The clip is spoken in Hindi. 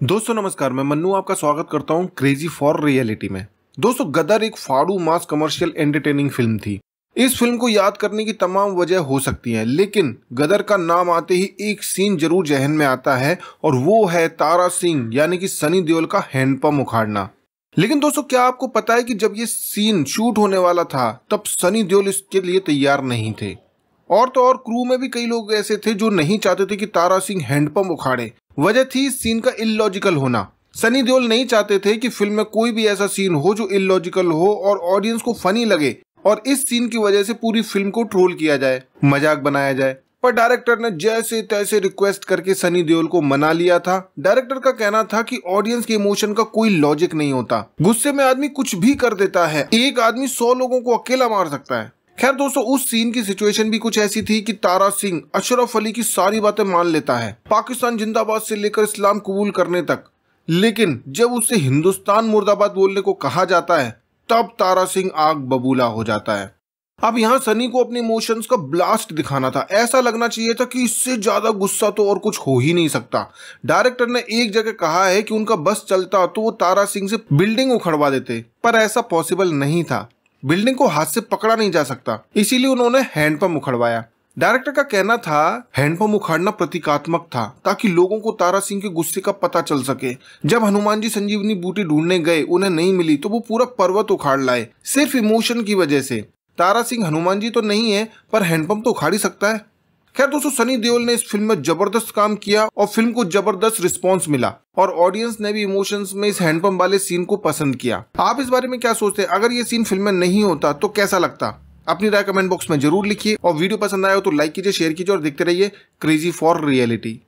दोस्तों, नमस्कार, मैं मन्नू आपका स्वागत करता हूँ क्रेजी फॉर रियलिटी में। दोस्तों, गदर एक फाड़ू मास कमर्शियल एंटरटेनिंग फ़िल्म थी। इस फ़िल्म को याद करने की तमाम वजह हो सकती हैं, लेकिन गदर का नाम आते ही एक सीन ज़रूर जहन में आता है, और वो है तारा सिंह, यानी कि सनी देओल का हैंडपम्प उखाड़ना। लेकिन दोस्तों, क्या आपको पता है कि जब ये सीन शूट होने वाला था, तब सनी देओल इसके लिए तैयार नहीं थे। और तो और क्रू में भी कई लोग ऐसे थे जो नहीं चाहते थे कि तारा सिंह हैंडपम्प उखाड़े। वजह थी इस सीन का इलॉजिकल होना। सनी देओल नहीं चाहते थे कि फ़िल्म में कोई भी ऐसा सीन हो जो इलॉजिकल हो और ऑडियंस को फनी लगे और इस सीन की वजह से पूरी फ़िल्म को ट्रोल किया जाए, मज़ाक बनाया जाए। पर डायरेक्टर ने जैसे तैसे रिक्वेस्ट करके सनी देओल को मना लिया था। डायरेक्टर का कहना था कि ऑडियंस के इमोशन का कोई लॉजिक नहीं होता। गुस्से में आदमी कुछ भी कर देता है। एक आदमी सौ लोगों को अकेला मार सकता है। खैर दोस्तों, उस सीन की सिचुएशन भी कुछ ऐसी थी कि तारा सिंह अशरफ अली की सारी बातें मान लेता है, पाकिस्तान जिंदाबाद से लेकर इस्लाम कबूल करने तक। लेकिन जब उससे हिंदुस्तान मुर्दाबाद बोलने को कहा जाता है, तब तारा सिंह आग बबूला हो जाता है। अब यहाँ सनी को अपने इमोशंस का ब्लास्ट दिखाना था। ऐसा लगना चाहिए था कि इससे ज़्यादा गुस्सा तो और कुछ हो ही नहीं सकता। डायरेक्टर ने एक जगह कहा है कि उनका बस चलता तो वो तारा सिंह से बिल्डिंग उखड़वा देते, पर ऐसा पॉसिबल नहीं था। बिल्डिंग को हाथ से पकड़ा नहीं जा सकता। इसीलिए उन्होंने हैंडपम्प उखड़वाया। डायरेक्टर का कहना था हैंडपम्प उखाड़ना प्रतीकात्मक था, ताकि लोगों को तारा सिंह के गुस्से का पता चल सके। जब हनुमान जी संजीवनी बूटी ढूँढने गए, उन्हें नहीं मिली तो वो पूरा पर्वत उखाड़ लाए, सिर्फ़ इमोशन की वजह से। तारा सिंह हनुमान जी तो नहीं है, पर हैंडपम्प तो उखाड़ ही सकता है। खैर दोस्तों, सनी देओल ने इस फ़िल्म में ज़बरदस्त काम किया और फ़िल्म को ज़बरदस्त रिस्पांस मिला और ऑडियंस ने भी इमोशंस में इस हैंडपंप वाले सीन को पसंद किया। आप इस बारे में क्या सोचते हैं? अगर ये सीन फ़िल्म में नहीं होता तो कैसा लगता? अपनी राय कमेंट बॉक्स में ज़रूर लिखिए और वीडियो पसंद आया हो तो लाइक कीजिए, शेयर कीजिए और देखते रहिए क्रेजी फॉर रियलिटी